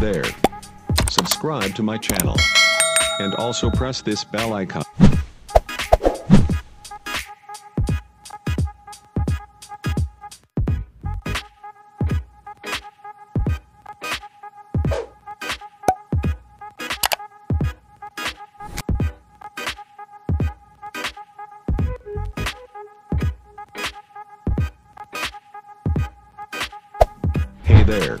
There. Subscribe to my channel. And also press this bell icon. Hey there.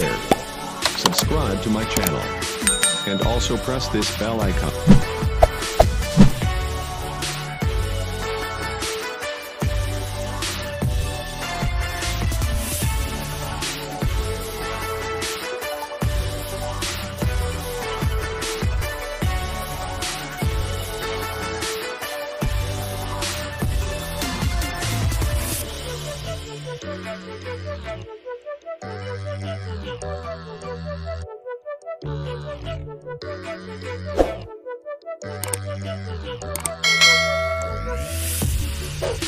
there. Subscribe to my channel. And also press this bell icon. Hey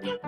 Hey